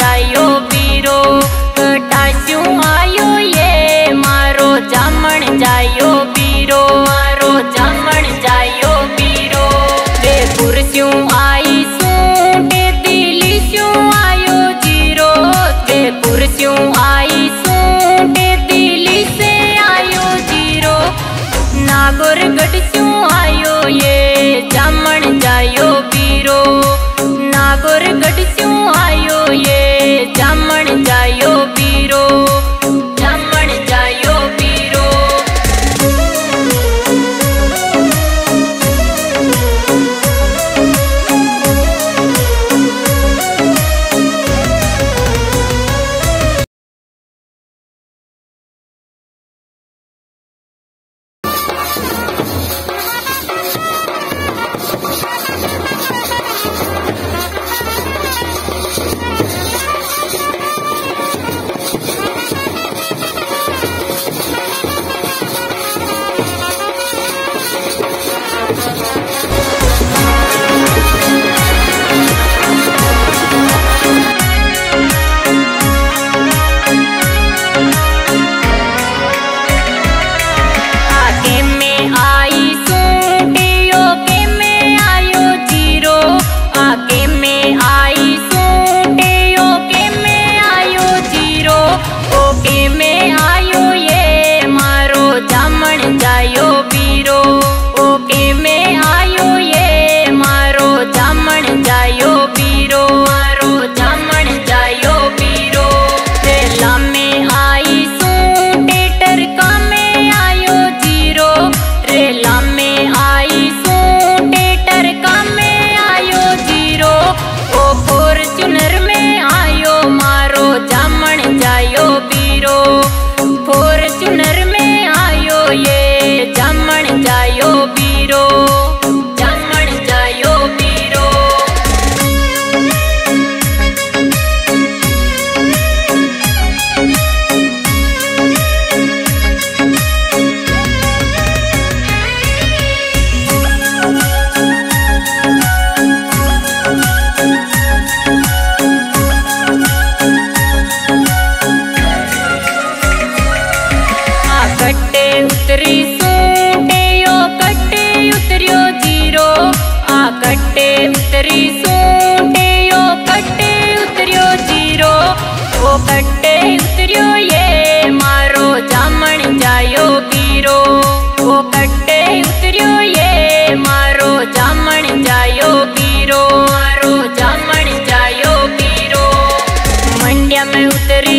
ya yo कट्टे उतरियो, ये मारो जामण जायो बीरो वो कट्टे उतरियो, ये मारो जामण जायो बीरो मारो जामण जायो बीरो मंडिया में उतरी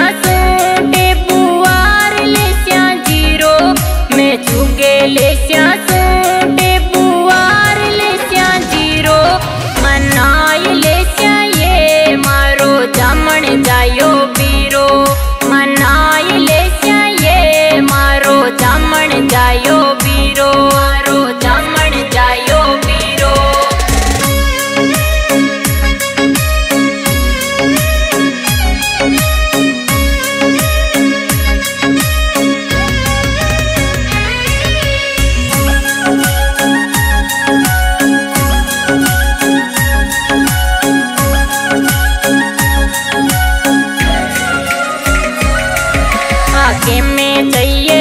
चाहिए